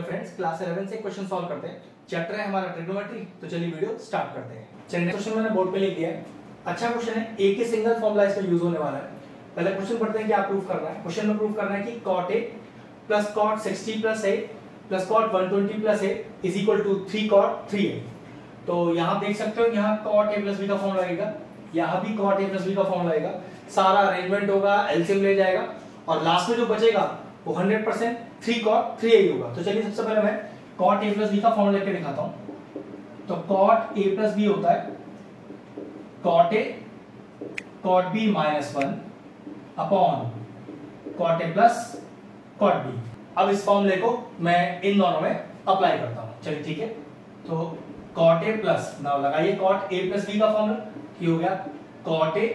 Hello friends, class 11 से question solve करते हैं। चैप्टर है हमारा ट्रिग्नोमेट्री तो चलिए वीडियो स्टार्ट करते हैं। चलिए क्वेश्चन मैंने बोर्ड पे लिख दिया है। अच्छा क्वेश्चन है ए के सिंगल फॉर्मूला इसमें यूज़ होने वाला है। पहले क्वेश्चन पढ़ते हैं क्या प्रूफ करना है। क्वेश्चन में प्रूफ करना है कि cot a plus cot 60 plus a plus cot 120 plus a is equal to 3 cot 3a तो यहाँ देख सकते हो, यहाँ cot a b का फॉर्मूला आएगा। यहाँ भी cot a b का फॉर्मूला आएगा। सारा अरेंजमेंट होगा एलसीएम ले जाएगा। और लास्ट में जो बचेगा वो 100 percent three cot three A होगा। तो चलिए सबसे पहले मैं कॉट ए प्लस बी का फॉर्म लेके दिखाता हूँ। तो कॉट ए प्लस बी होता है cot A cot B minus one upon cot A plus cot B अब इस फॉर्मूले को मैं इन दोनों में अप्लाई करता हूँ। चलिए ठीक है। तो कॉट ए प्लस नाउ लगाइए कॉट ए प्लस बी का फॉर्मूला हो गया cot A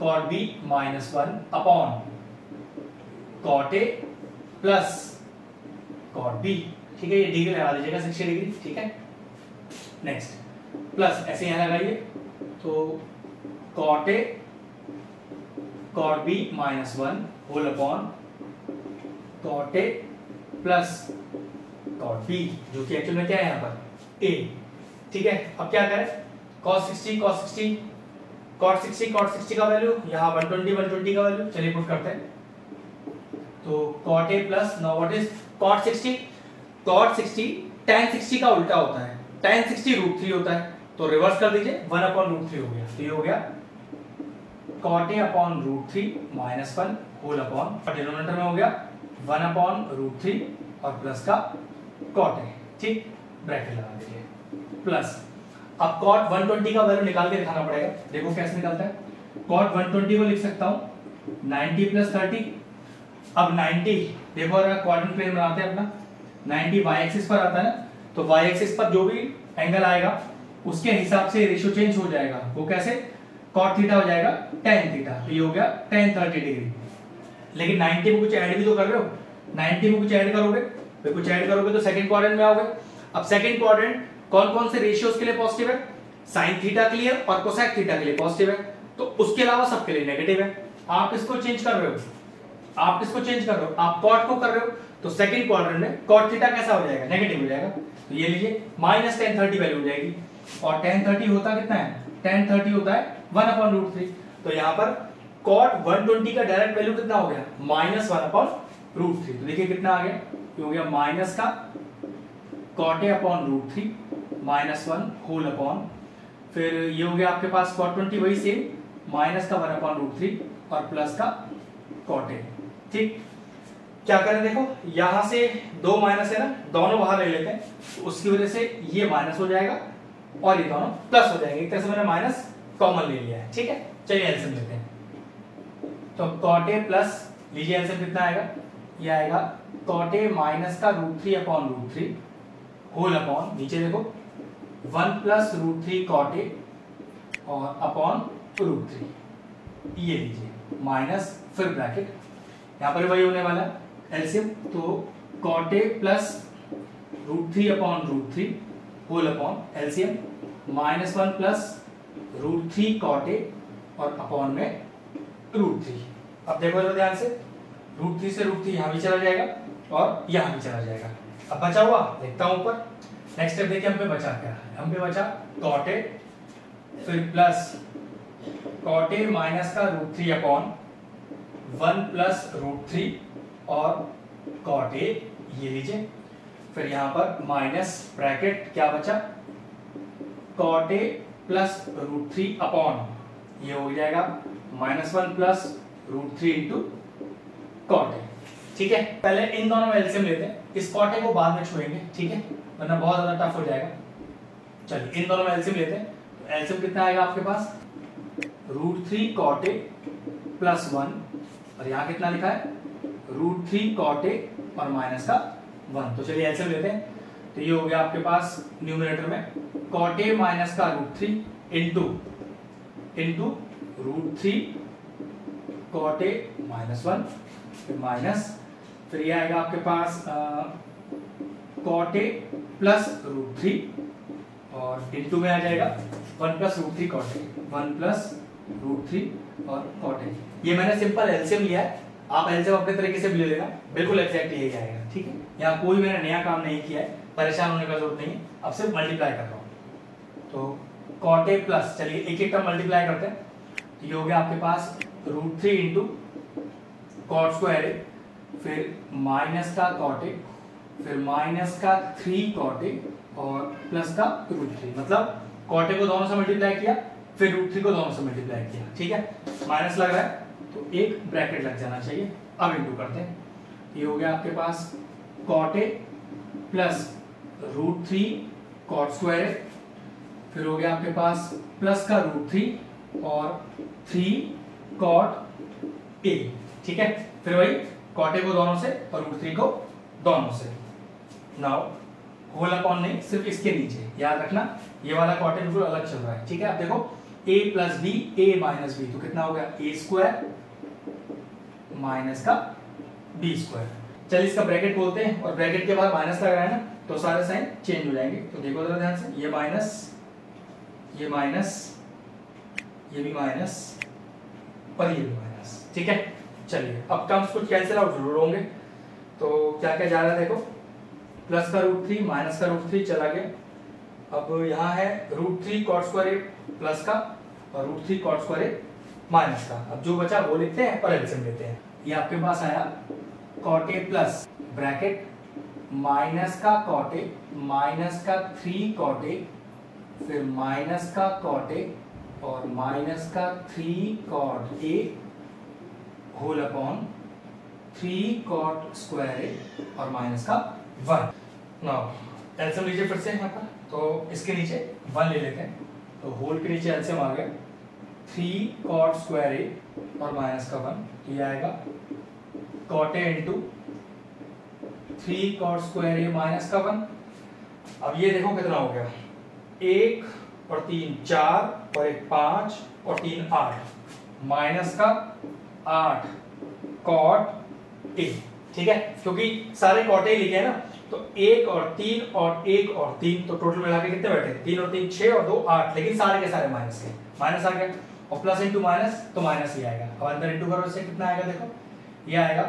cot B minus one upon cot A plus cot B ठीक है, ये डिग्री लगा दीजिएगा सिक्सटी डिग्री ठीक है? नेक्स्ट प्लस ऐसे यहाँ लगाइए तो cot A cot B minus one whole upon cot A plus cot B जो कि एक्चुअल में क्या है यहाँ पर? ए ठीक है, अब क्या करें? Cos 60 cos 60 cot 60 cot 60 का वैल्यू यहाँ 120 120 का वैल्यू चलिए पुट करते हैं। तो cot a plus now what is cot 60 cot 60 tan 60 का उल्टा होता है। Tan 60 रूट थ्री होता है। तो रिवर्स कर दीजिए। वन अपॉन रूट थ्री हो गया। तो ये हो गया। cot a upon root three minus one whole upon denominator में हो गया। वन अपॉन रूट थ्री और प्लस का cot a ठीक? ब्रैकेट लगा दीजिए। प्लस अब cot 120 का वैल्यू निकाल के दिखाना पड़ेगा। देखो कैसे निकलता है। cot 120 को लिख सकता हूँ। 90 प्लस थर्टी अब 90 देखो अगर क्वाड्रेंट प्लेन बनाते हैं अपना 90 y एक्सिस पर आता है ना तो y एक्सिस पर जो भी एंगल आएगा, उसके हिसाब से रेशियो चेंज हो जाएगा। वो कैसे? Cot थीटा हो जाएगा, tan थीटा तो ये हो गया tan 30 डिग्री लेकिन 90 में कुछ ऐड भी तो कर रहे हो। 90 में कुछ ऐड करोगे? फिर कुछ ऐड करोगे तो सेकंड क्वाड्रेंट में आओगे। अब सेकंड क्वाड्रेंट कौन कौन से रेशियोज के लिए पॉजिटिव है? साइन थीटा के लिए और कोसेक थीटा के लिए पॉजिटिव है। तो उसके अलावा सबके लिए नेगेटिव है। आप इसको चेंज कर रहे हो? आप किसको चेंज कर रहे हो? आप कॉट को कर रहे हो? तो सेकंड क्वाड्रेंट में कॉट थीटा कैसा हो जाएगा? नेगेटिव हो जाएगा। तो ये लीजिए माइनस टेन थर्टी वैल्यू हो जाएगी। और टेन थर्टी होता कितना है? टेन थर्टी होता है वन अपॉन रूट थ्री तो यहाँ पर कॉट वन ट्वेंटी का डायरेक्ट वैल्यू कितना हो गया? Minus one upon root three तो देखिए कितना आ गया। हो गया माइनस का cot A upon root three minus one whole upon फिर ये हो गया आपके पास कॉट ट्वेंटी वही सेम माइनस का वन अपॉन रूट थ्री और प्लस का कॉट ए ठीक? क्या करें? देखो, यहाँ से दो माइनस है ना, दोनों बाहर ले लेते हैं तो उसकी वजह से ये माइनस हो जाएगा और ये दोनों प्लस हो जाएँगे। एक तरह से मैंने माइनस कॉमन ले लिया है, ठीक है? चलिए एल्सियम लेते हैं। तो कॉट प्लस लीजिए एल्सियम कितना आएगा? ये आएगा कॉटे माइनस का root three upon root three whole upon नीचे देखो one plus root three cot A और अपॉन रूट थ्री ये लीजिए माइनस फिर ब्रैकेट यहाँ पर वही होने वाला है। एलसीएम तो cot plus root three upon root three whole upon LCM minus one plus root three cot और अपॉन में रूट थ्री अब देखो जरा ध्यान से। रूट थ्री से रूट थ्री यहाँ भी चला जाएगा और यहाँ भी चला जाएगा। अब बचा हुआ? देखता हूँ ऊपर। नेक्स्ट स्टेप देखिए, हम पे बचा क्या है। हम पे बचा कॉट फिर प्लस कॉट माइनस का root three upon one plus root three और कॉट ए, ये लीजिए। फिर यहाँ पर माइनस ब्रैकेट क्या बचा? Cot A plus root three upon, ये हो जाएगा minus one plus root three into cot A. ठीक है? पहले इन दोनों में एल्सियम लेते हैं। इस कॉट को बाद में छुएँगे ठीक है? वरना बहुत ज़्यादा टफ हो जाएगा। चलिए, इन दोनों में एल्सियम लेते हैं। तो एल्सियम कितना आएगा आपके पास? Root three cot plus one और यहाँ कितना लिखा है? रूट थ्री कॉट ए और माइनस का वन तो चलिए एल्सियम लेते हैं। तो ये हो गया आपके पास न्यूमिनेटर में कॉट ए माइनस का root three into into root three cot A minus one फिर माइनस फिर ये आएगा आपके पास cot A plus root three और इंटू में आ जाएगा। One plus root three cot A one plus root three और कॉट ए ये मैंने सिंपल एल्सियम लिया है। आप एल्सियम अपने तरीके से भी ले लेना। बिल्कुल एग्जैक्ट यही आएगा, ठीक है? यहाँ कोई मैंने नया काम नहीं किया है। परेशान होने का ज़रूरत नहीं है। अब सिर्फ़ मल्टीप्लाई कर रहा हूँ। तो कॉट ए प्लस चलिए, एक एक टर्म मल्टीप्लाई करते हैं। ये हो गया आपके पास root three into cot square फिर माइनस का कॉट फिर माइनस का थ्री कॉट और प्लस का रूट थ्री मतलब कॉट को दोनों से मल्टीप्लाई किया। फिर रूट थ्री को दोनों से मल्टीप्लाई किया। ठीक है? माइनस लग रहा है तो एक ब्रैकेट लग जाना चाहिए। अब इंटू करते हैं। ये हो गया आपके पास cot A plus root three cot square फिर हो गया आपके पास प्लस का रूट थ्री और थ्री कॉट ए ठीक है? फिर वही कॉट ए को दोनों से और रूट थ्री को दोनों से। नाउ होल अपॉन नहीं, सिर्फ़ इसके नीचे। याद रखना, ये वाला कॉट ए बिल्कुल अलग चल रहा है। ठीक है? आप देखो a plus B A minus B तो कितना हो गया? ए स्क्वायर माइनस का बी स्क्वायर चलिए इसका ब्रैकेट खोलते हैं और ब्रैकेट के बाद माइनस लग रहा है ना तो सारे साइन चेंज हो जाएँगे। तो देखो जरा ध्यान से, ये माइनस ये माइनस ये भी माइनस और ये भी माइनस ठीक है? चलिए, अब टर्म्स कुछ कैंसिल आउट ज़रूर होंगे। तो क्या क्या जा रहा है देखो? प्लस का रूट थ्री माइनस का रूट थ्री चला गया। अब यहाँ है root three cot square plus का और root three cot square minus का अब जो बचा वो लिखते हैं और एल्सियम लेते हैं। ये आपके पास आया cot A plus bracket minus का कॉट ए माइनस का थ्री कॉट ए फिर माइनस का कॉट ए और माइनस का three cot A whole upon three cot square A और माइनस का वन नाउ एल्सियम लीजिए फिर से यहाँ पर। तो इसके नीचे वन ले लेते हैं। तो होल के नीचे एल्सियम आ गया। थ्री कॉट स्क्वायर ए और माइनस का वन ये आएगा। Cot A into three cot square A minus का वन अब ये देखो कितना हो गया। एक और तीन चार और एक पाँच और तीन आठ। माइनस का आठ कॉट ए ठीक है? क्योंकि सारे कॉट ए लिखे हैं ना। तो एक और तीन और एक और तीन तो टोटल मिला के कितने बैठे? तीन और तीन छह और दो आठ, लेकिन सारे के सारे माइनस के। माइनस आ गया। और प्लस इंटू माइनस तो माइनस ही आएगा। अब अंदर इंटू करो, इससे कितना आएगा देखो? ये आएगा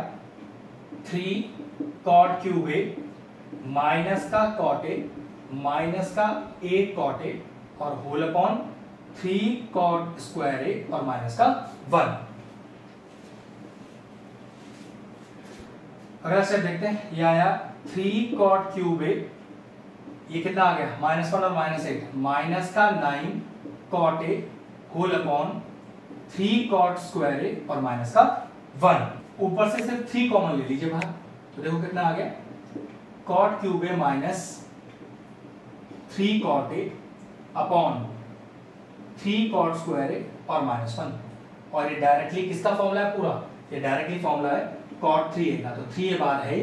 three cot cube A minus का कॉट ए माइनस का ए कॉट ए और whole upon three cot square A और माइनस का वन अगला स्टेप देखते हैं। ये आया थ्री कॉट क्यूब ए ये कितना आ गया? माइनस वन और माइनस एट माइनस का nine cot A whole upon three cot square A और माइनस का वन ऊपर से सिर्फ़ थ्री कॉमन ले लीजिए बाहर। तो देखो कितना आ गया। Cot cube A minus three cot A upon three cot square A और माइनस वन और ये डायरेक्टली किसका फॉर्मूला है पूरा? ये डायरेक्टली फॉर्मूला है कॉट थ्री ए का। तो थ्री ए बार है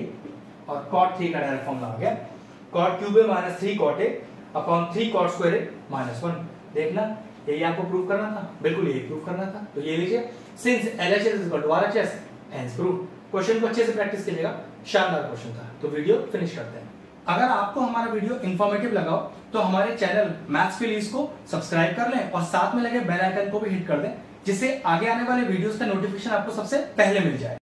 और कॉट थ्री का डायरेक्ट फॉर्मूला आ गया। Cot cube A minus three cot A upon three cot square A minus one देखना। यही आपको प्रूव करना था। बिल्कुल यही प्रूव करना था। तो ये लीजिए since LHS is equal to RHS hence prove question को अच्छे से प्रैक्टिस कीजिएगा। शानदार क्वेश्चन था। तो वीडियो फिनिश करते हैं। अगर आपको हमारा वीडियो इंफॉर्मेटिव लगा हो तो हमारे चैनल मैथ्स फिलीज को सब्सक्राइब कर लें और साथ में लगे बेल आइकन को भी हिट कर दें, जिससे आगे आने वाले वीडियोस का नोटिफिकेशन आपको सबसे पहले मिल जाए।